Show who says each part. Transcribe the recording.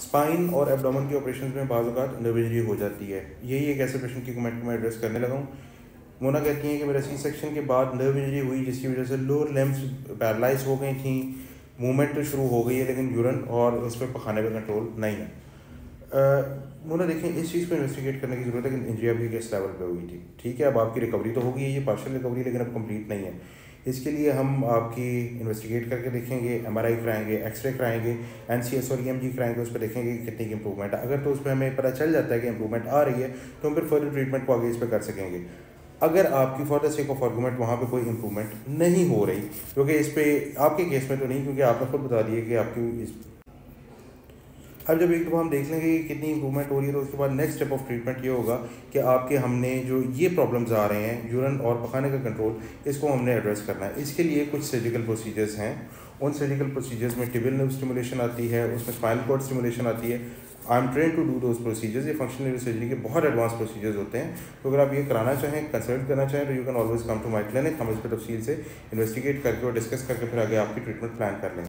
Speaker 1: Spine और abdomen के operation में बाज़ नर्व इंजरी हो जाती है। यही एक ऐसे पेशेंट की कमेंट मैं एड्रेस करने लगा हूँ। मोना कहती हैं कि मेरे सी सेक्शन के बाद नर्व इंजरी हुई, जिसकी वजह से लोअर लेम्स पैरालाइज हो गई थी मूवमेंट तो शुरू हो गई है, लेकिन यूरन और इस पर पखाने पर कंट्रोल नहीं है। मोना देखें इस चीज़ को इन्वेस्टिगेट करने की ज़रूरत है कि इंजरी अभी किस लेवल पर हुई थी। ठीक है, अब आपकी रिकवरी तो होगी, ये पार्शल रिकवरी लेकिन अब कंप्लीट नहीं है। इसके लिए हम आपकी इन्वेस्टिगेट करके देखेंगे एम आर आई कराएँगे एक्सरे कराएँगे एन सी एस और ई एम जी कराएँगे, उस पर देखेंगे कि कितनी की इंप्रूवमेंट है। अगर तो उस पर हमें पता चल जाता है कि इंप्रूवमेंट आ रही है तो हम फिर फर्दर ट्रीटमेंट को आगे इस पर कर सकेंगे। अगर आपकी for the sake of argument वहाँ पर कोई इंप्रूवमेंट नहीं हो रही, क्योंकि इस पर आपके केस में तो नहीं, क्योंकि आपने खुद बता दिया कि आपकी इस अब जब एक दफ़ा हम देख लेंगे कि कितनी इंप्रूवमेंट हो रही है तो उसके बाद नेक्स्ट स्टेप ऑफ़ ट्रीटमेंट ये होगा कि आपके हमने जो ये प्रॉब्लम्स आ रहे हैं यूरन और पखाने का कंट्रोल इसको हमने एड्रेस करना है। इसके लिए कुछ सर्जिकल प्रोसीजर्स हैं। उन सर्जिकल प्रोसीजर्स में टिबिल नर्व स्टिमुलेशन आती है, उसमें स्पाइनल कॉर्ड स्टिमुलेशन आती है। I am train to do those procedures ये फंक्शनल सर्जरी के बहुत एडवांस प्रोसीजर्स होते हैं। तो अगर आप ये कराना चाहें कंसल्ट करना चाहें तो you can always come to my clinic हम इस पर तफसील से इन्वेस्टिगेट करके और डिस्कस करके फिर आगे आपकी ट्रीटमेंट प्लान कर लेंगे।